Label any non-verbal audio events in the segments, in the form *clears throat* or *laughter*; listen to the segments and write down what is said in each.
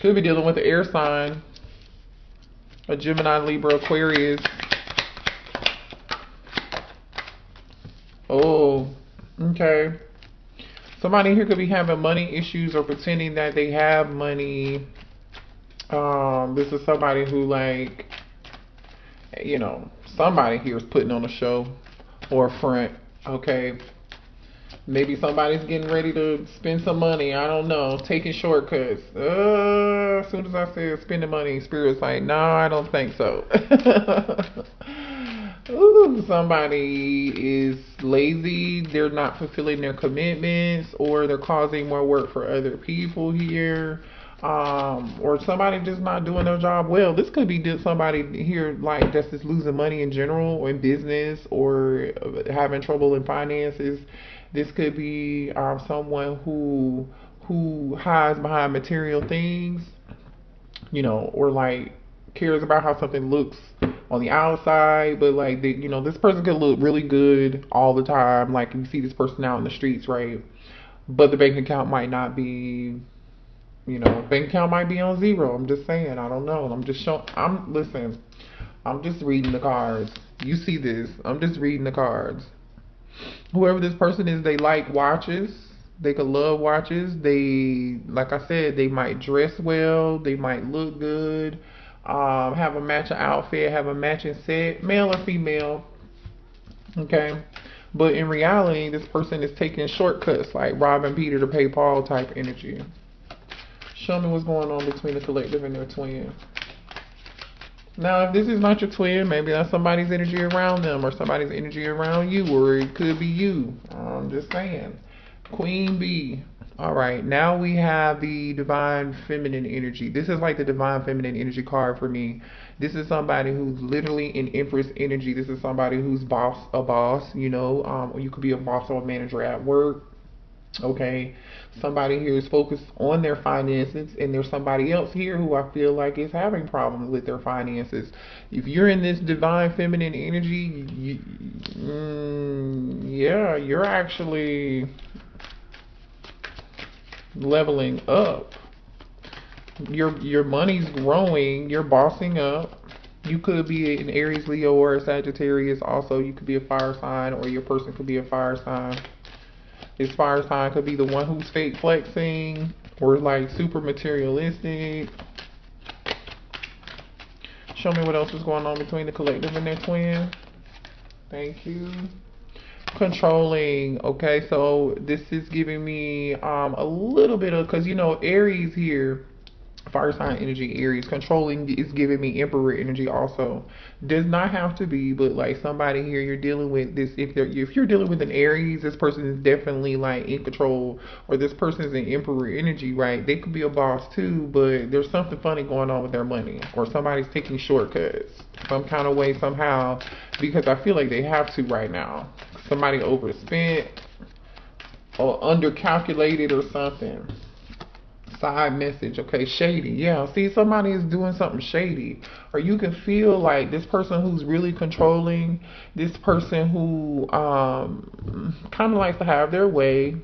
Could be dealing with the air sign. A Gemini, Libra, Aquarius. Oh, okay. Somebody here could be having money issues or pretending that they have money. Um, this is somebody who like, you know, somebody here is putting on a show or a front. Okay. Maybe somebody's getting ready to spend some money. I don't know. Taking shortcuts. Uh, as soon as I said spending money, Spirit's like, no, I don't think so. *laughs* Ooh, somebody is lazy. They're not fulfilling their commitments or they're causing more work for other people here. Um, or somebody just not doing their job well. This could be somebody here like just losing money in general or in business or having trouble in finances. This could be um, someone who who hides behind material things, you know, or like cares about how something looks on the outside, but like the, you know, this person could look really good all the time. Like you see this person out in the streets, right? But the bank account might not be, you know, bank account might be on zero. I'm just saying. I don't know. I'm just showing. I'm listen. I'm just reading the cards. You see this? I'm just reading the cards whoever this person is, they like watches. They could love watches. They, like I said, they might dress well. They might look good. Um, have a matching outfit. Have a matching set, male or female. Okay. But in reality, this person is taking shortcuts like robbing Peter to pay Paul type energy. Show me what's going on between the collective and their twin. Now, if this is not your twin, maybe that's somebody's energy around them or somebody's energy around you, or it could be you. I'm just saying. Queen Bee. All right, now we have the divine feminine energy. This is like the divine feminine energy card for me. This is somebody who's literally in Empress energy. This is somebody who's boss, a boss, you know, um, you could be a boss or a manager at work. Okay, somebody here is focused on their finances, and there's somebody else here who I feel like is having problems with their finances. If you're in this divine feminine energy, you, mm, yeah, you're actually leveling up. Your your money's growing. You're bossing up. You could be an Aries, Leo, or a Sagittarius. Also, you could be a fire sign, or your person could be a fire sign. His fire sign could be the one who's fake flexing or like super materialistic. Show me what else is going on between the collective and their twin. Thank you. Controlling. Okay, so this is giving me um, a little bit of, because you know, Aries here fire sign energy aries controlling is giving me emperor energy also. Does not have to be but like somebody here you're dealing with this if they're if you're dealing with an aries this person is definitely like in control or this person is an emperor energy right? They could be a boss too but there's something funny going on with their money or somebody's taking shortcuts some kind of way somehow because i feel like they have to right now. Somebody overspent or undercalculated or something side message. Okay, shady. Yeah, see, somebody is doing something shady. Or you can feel like this person who's really controlling, this person who um, kind of likes to have their way,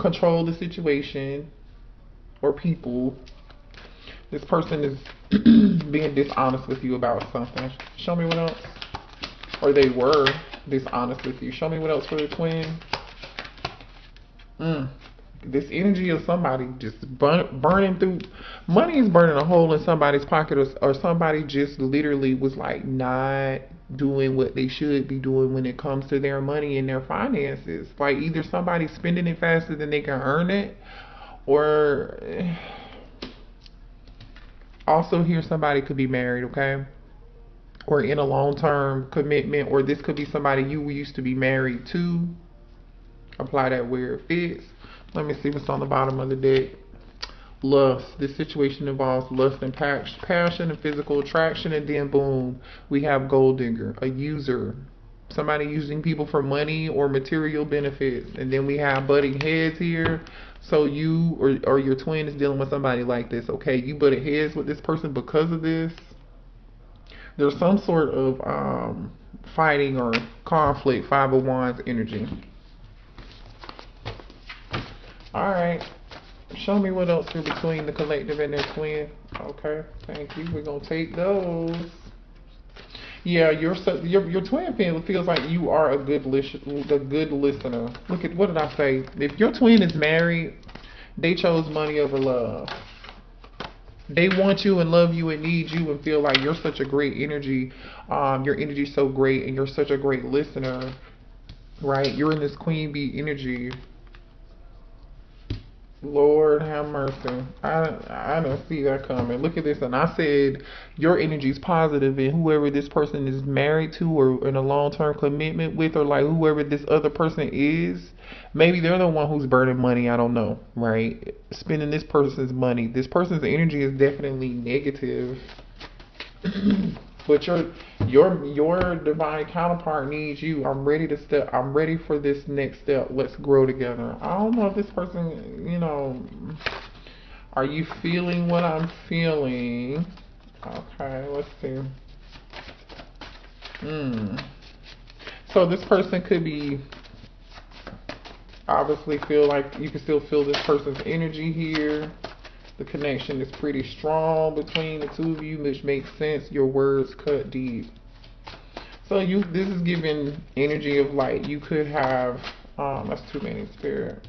control the situation or people. This person is *clears throat* being dishonest with you about something. Show me what else. Or they were dishonest with you. Show me what else for the twin. Mm this energy of somebody just burn, burning through money is burning a hole in somebody's pocket or, or somebody just literally was like not doing what they should be doing when it comes to their money and their finances. Like either somebody's spending it faster than they can earn it or eh, also here somebody could be married okay? Or in a long-term commitment or this could be somebody you used to be married to. Apply that where it fits let me see what's on the bottom of the deck. Lust. This situation involves lust and passion and physical attraction, and then boom, we have gold digger, a user, somebody using people for money or material benefits, and then we have butting heads here. So you or or your twin is dealing with somebody like this. Okay, you butted heads with this person because of this. There's some sort of um, fighting or conflict. Five of Wands energy. All right. Show me what else is between the collective and their twin. Okay, thank you. We're gonna take those. Yeah, your your your twin feels like you are a good a good listener. Look at what did I say? If your twin is married, they chose money over love. They want you and love you and need you and feel like you're such a great energy. Um, your energy's so great and you're such a great listener, right? You're in this queen bee energy Lord have mercy. I, I don't see that coming. Look at this. And I said, your energy is positive, and whoever this person is married to or in a long term commitment with, or like whoever this other person is, maybe they're the one who's burning money. I don't know, right? Spending this person's money. This person's energy is definitely negative. *clears throat* But your your your divine counterpart needs you. I'm ready to step. I'm ready for this next step. Let's grow together. I don't know if this person, you know, are you feeling what I'm feeling? Okay, let's see. Hmm. So this person could be obviously feel like you can still feel this person's energy here. The connection is pretty strong between the two of you, which makes sense. Your words cut deep. So you, this is giving energy of light. You could have, um, that's too many spirit.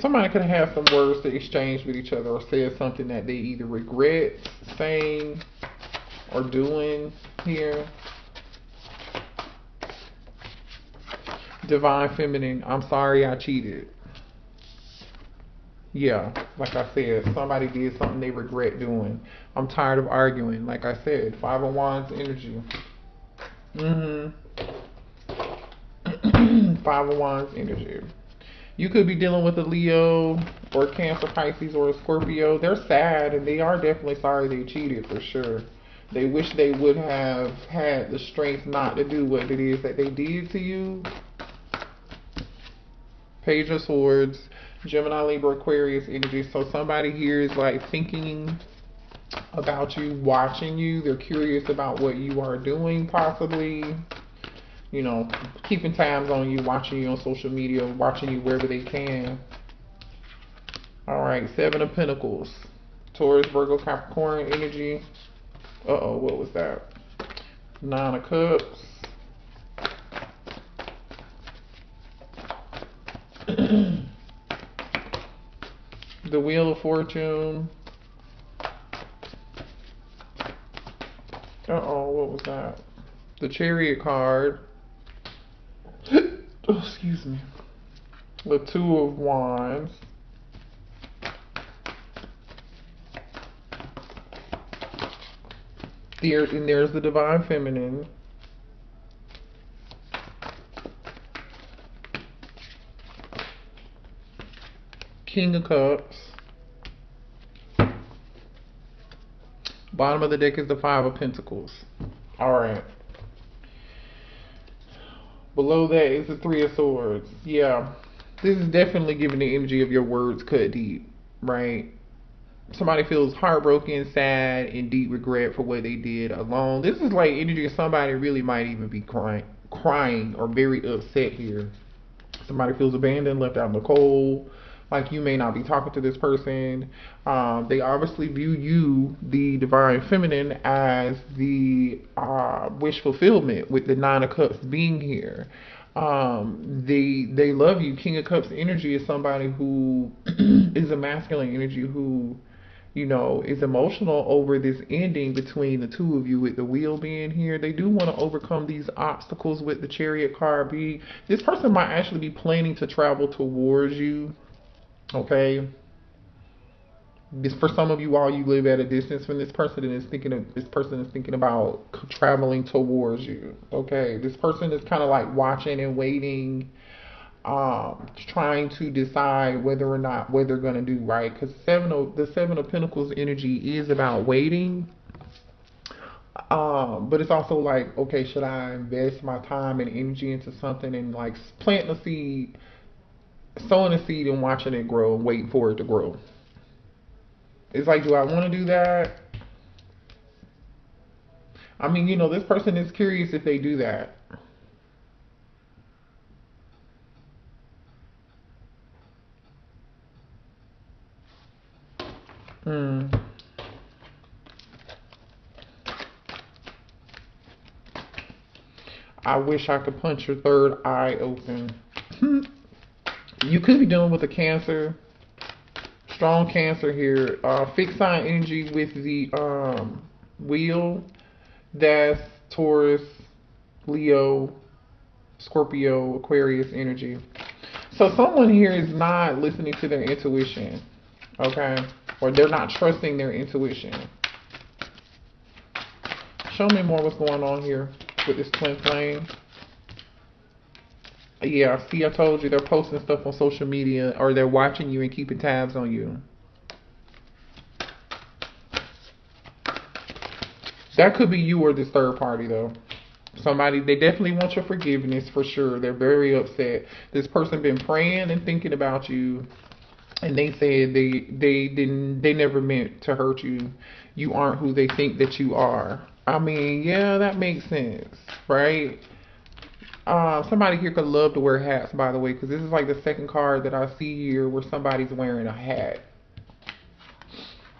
Somebody could have some words to exchange with each other or say something that they either regret saying or doing here. Divine Feminine, I'm sorry I cheated. Yeah, like I said, somebody did something they regret doing. I'm tired of arguing. Like I said, Five of Wands energy. Mm-hmm. *clears throat* Five of Wands energy. You could be dealing with a Leo or Cancer, Pisces, or a Scorpio. They're sad and they are definitely sorry they cheated for sure. They wish they would have had the strength not to do what it is that they did to you. Page of Swords. Gemini, Libra, Aquarius energy. So somebody here is like thinking about you, watching you. They're curious about what you are doing, possibly. You know, keeping tabs on you, watching you on social media, watching you wherever they can. All right, Seven of Pentacles. Taurus, Virgo, Capricorn energy. Uh-oh, what was that? Nine of Cups. *clears throat* the Wheel of Fortune. Uh-oh, what was that? The Chariot card. *gasps* oh, excuse me. The Two of Wands. There, and there's the Divine Feminine. King of Cups. Bottom of the deck is the Five of Pentacles. Alright. Below that is the Three of Swords. Yeah. This is definitely giving the energy of your words cut deep, right? Somebody feels heartbroken, sad, and deep regret for what they did alone. This is like energy somebody really might even be crying, crying or very upset here. Somebody feels abandoned, left out in the cold like you may not be talking to this person. Um, they obviously view you, the divine feminine, as the uh, wish fulfillment with the nine of cups being here. Um, they they love you. King of Cups energy is somebody who *clears throat* is a masculine energy who you know, is emotional over this ending between the two of you with the wheel being here. They do want to overcome these obstacles with the chariot card be this person might actually be planning to travel towards you Okay. This for some of you all you live at a distance from this person and is thinking of this person is thinking about traveling towards you. Okay. This person is kind of like watching and waiting, um, trying to decide whether or not what they're gonna do right. Because seven of the seven of Pentacles energy is about waiting. Um, but it's also like, okay, should I invest my time and energy into something and like plant the seed sowing a seed and watching it grow and waiting for it to grow. It's like, do I want to do that? I mean, you know, this person is curious if they do that. Hmm. I wish I could punch your third eye open. *laughs* you could be dealing with a cancer. Strong cancer here. Uh, fixed sign energy with the um, wheel. That's Taurus, Leo, Scorpio, Aquarius energy. So someone here is not listening to their intuition. Okay? Or they're not trusting their intuition. Show me more what's going on here with this twin flame. Yeah, see, I told you they're posting stuff on social media or they're watching you and keeping tabs on you. That could be you or this third party, though. Somebody, they definitely want your forgiveness for sure. They're very upset. This person been praying and thinking about you, and they said they they didn't they never meant to hurt you. You aren't who they think that you are. I mean, yeah, that makes sense, right? Uh, somebody here could love to wear hats, by the way, because this is like the second card that I see here where somebody's wearing a hat.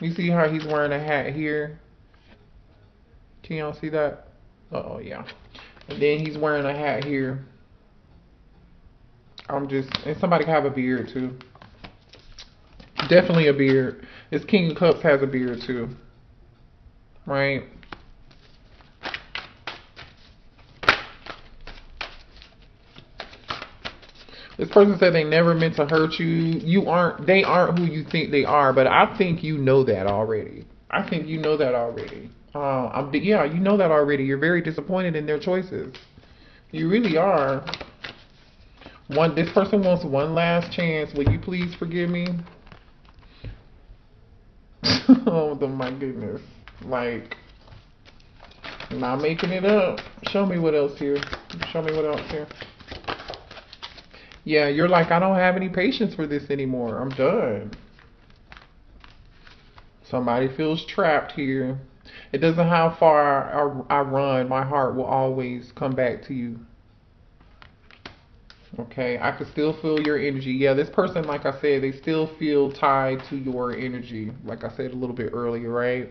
You see how he's wearing a hat here? Can y'all see that? Uh oh, yeah. And then he's wearing a hat here. I'm just, and somebody can have a beard too. Definitely a beard. This King of Cups has a beard too. Right? This person said they never meant to hurt you. You aren't, they aren't who you think they are, but I think you know that already. I think you know that already. Uh, I'm, yeah, you know that already. You're very disappointed in their choices. You really are. One, this person wants one last chance. Will you please forgive me? *laughs* oh, the, my goodness. Like, not making it up. Show me what else here. Show me what else here. Yeah, you're like, I don't have any patience for this anymore. I'm done. Somebody feels trapped here. It doesn't how far I, I run, my heart will always come back to you. Okay, I can still feel your energy. Yeah, this person, like I said, they still feel tied to your energy, like I said a little bit earlier, right?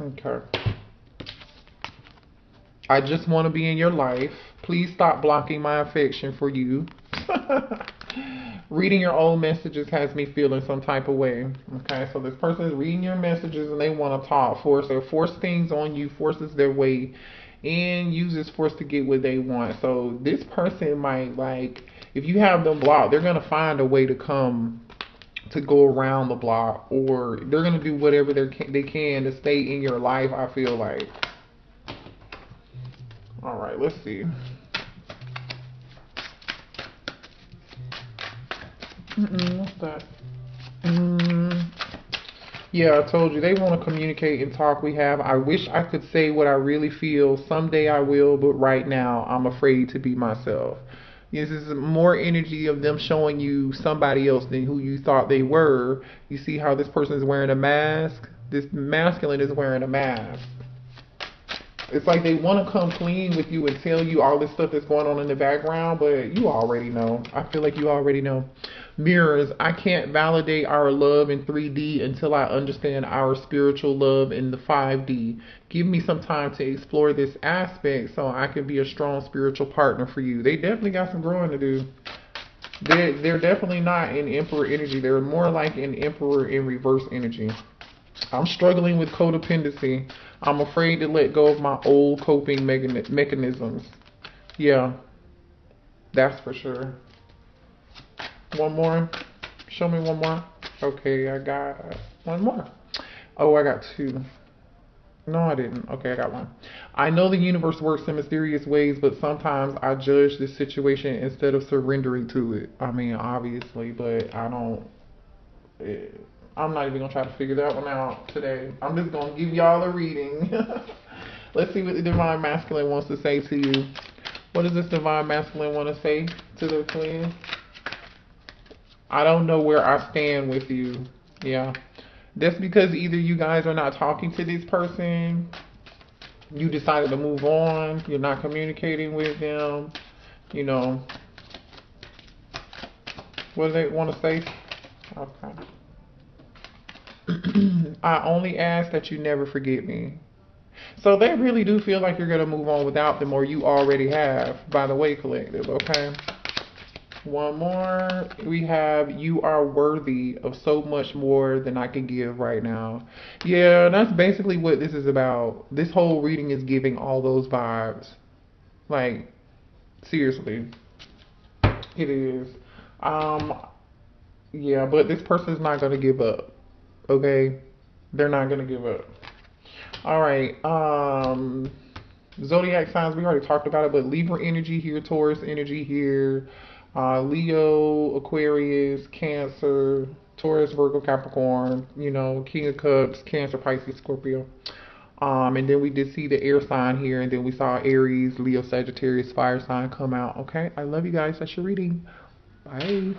Okay. I just want to be in your life. Please stop blocking my affection for you. *laughs* reading your old messages has me feeling some type of way. Okay, so this person is reading your messages and they want to talk, force or force things on you, forces their way, and uses force to get what they want. So this person might like, if you have them blocked, they're gonna find a way to come to go around the block, or they're gonna do whatever they can to stay in your life. I feel like. All right, let's see. Mm-mm, what's that? Mm, yeah, I told you they want to communicate and talk. We have. I wish I could say what I really feel. Someday I will, but right now I'm afraid to be myself. This is more energy of them showing you somebody else than who you thought they were. You see how this person is wearing a mask? This masculine is wearing a mask. It's like they want to come clean with you and tell you all this stuff that's going on in the background, but you already know. I feel like you already know. Mirrors, I can't validate our love in 3D until I understand our spiritual love in the 5D. Give me some time to explore this aspect so I can be a strong spiritual partner for you. They definitely got some growing to do. They're, they're definitely not in Emperor energy. They're more like an Emperor in reverse energy. I'm struggling with codependency. I'm afraid to let go of my old coping mechanisms. Yeah, that's for sure. One more. Show me one more. Okay, I got one more. Oh, I got two. No, I didn't. Okay, I got one. I know the universe works in mysterious ways, but sometimes I judge this situation instead of surrendering to it. I mean, obviously, but I don't. It, I'm not even gonna try to figure that one out today. I'm just gonna give y'all a reading. *laughs* Let's see what the divine masculine wants to say to you. What does this divine masculine want to say to the twins? I don't know where I stand with you. Yeah. That's because either you guys are not talking to this person, you decided to move on, you're not communicating with them, you know. What do they want to say? Okay. *clears throat* I only ask that you never forget me. So they really do feel like you're going to move on without them, or you already have, by the way, collective, okay? One more. We have you are worthy of so much more than I can give right now. Yeah, that's basically what this is about. This whole reading is giving all those vibes. Like, seriously. It is. Um, yeah, but this person's not going to give up. Okay? They're not going to give up. All right. Um, zodiac signs, we already talked about it, but Libra energy here, Taurus energy here, uh, Leo, Aquarius, Cancer, Taurus, Virgo, Capricorn, you know, King of Cups, Cancer, Pisces, Scorpio. Um, and then we did see the air sign here, and then we saw Aries, Leo, Sagittarius, fire sign come out. Okay, I love you guys. That's your reading. Bye.